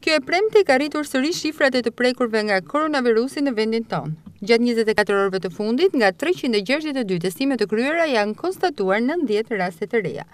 Kjo e premte ka rritur sërish shifrat e të prekurve nga koronavirusi në vendin tonë. Gjatë njëzet e katër orëve të fundit, nga treqind e gjashtëdhjetë e dy testime të kryera janë konstatuar nëntëdhjetë raste të reja.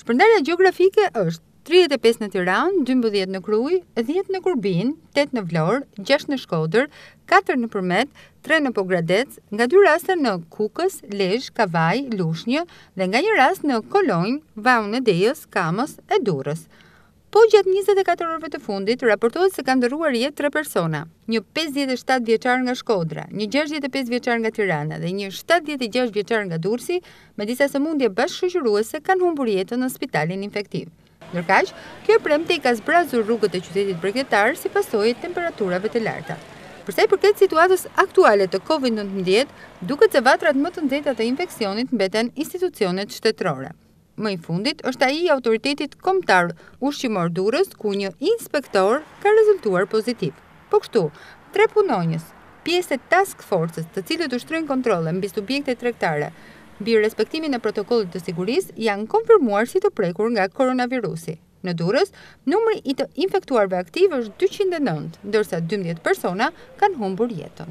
Shpërndarja gjeografike është tridhjetë e pesë në Tiranë, dymbëdhjetë në Krujë, dhjetë në Kurbin, tetë në Vlorë, gjashtë në Shkodër, katër në Përmet, tre në Pogradec, nga dy raste në Kukës, Lezhë, Kavajë, Lushnjë, dhe nga një rast në Kolonjë, Vaun e Dejës, Kamëz e Durrës. Po gjatë njëzet e katër orëve të fundit, raportohet se kanë ndërruar jetë tre persona, një pesëdhjetë e shtatë vjeçar nga Shkodra, një gjashtëdhjetë e pesë vjeçar nga Tirana dhe një shtatëdhjetë e gjashtë vjeçar nga Durrësi, me disa sëmundje bashkëshoqëruese kanë humbur jetën në spitalin infektiv. Ndërkaq, kjo e premte i ka zbrazur rrugët e qytetit bregdetar si pasojë e temperaturave të larta. Përsa i përket situatës aktuale të Covid nëntëmbëdhjetë, duket se vatrat më të nxehta të infeksionit mbeten institucionet shtetërore. Më i fundit është ai i Autoritetit Kombëtar Ushqimor Durrës ku një inspektor ka rezultuar pozitiv. Po kështu, tre punonjës, pjesë e Task Forcës, të cilët ushtrojnë kontrolle mbi subjektet tregtare mbi respektimin e protokollit të sigurisë, janë konfirmuar si të prekur nga koronavirusi. Në Durrës, numri i të infektuarve aktivë është dyqind e nëntë, ndërsa dymbëdhjetë persona kanë humbur jetën.